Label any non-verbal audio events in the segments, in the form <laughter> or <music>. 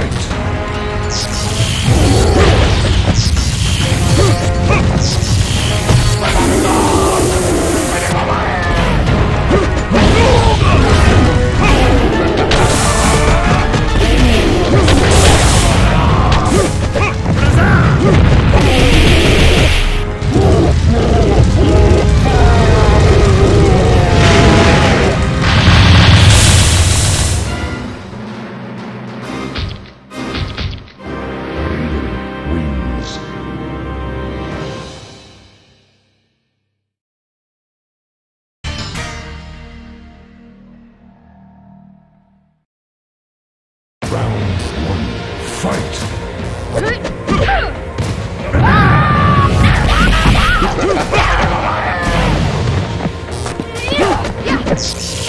fight. Fight! <laughs>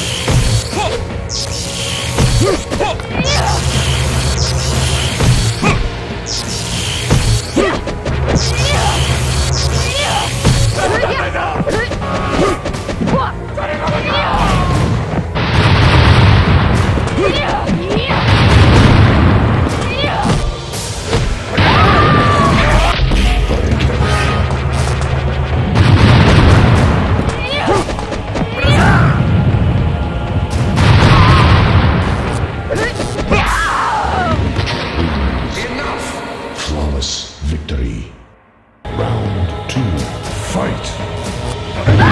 Fight!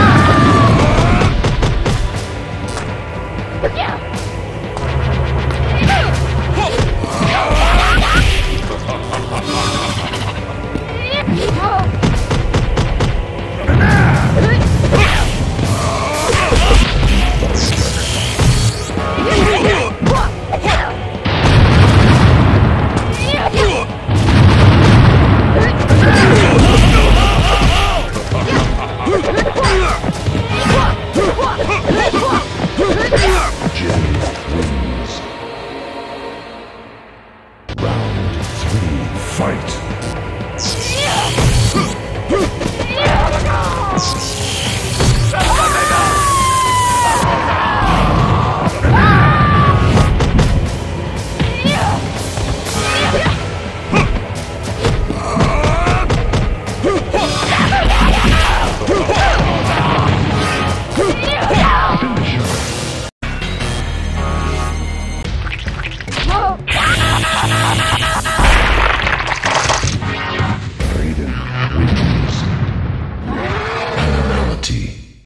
Animality.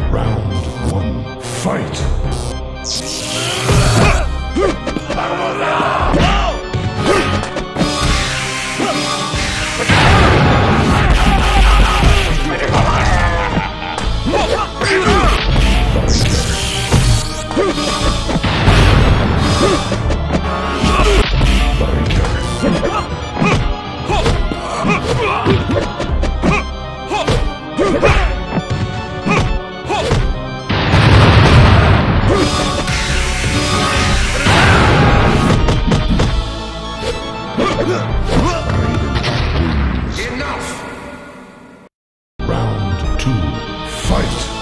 Round one. Fight! <laughs> Fight!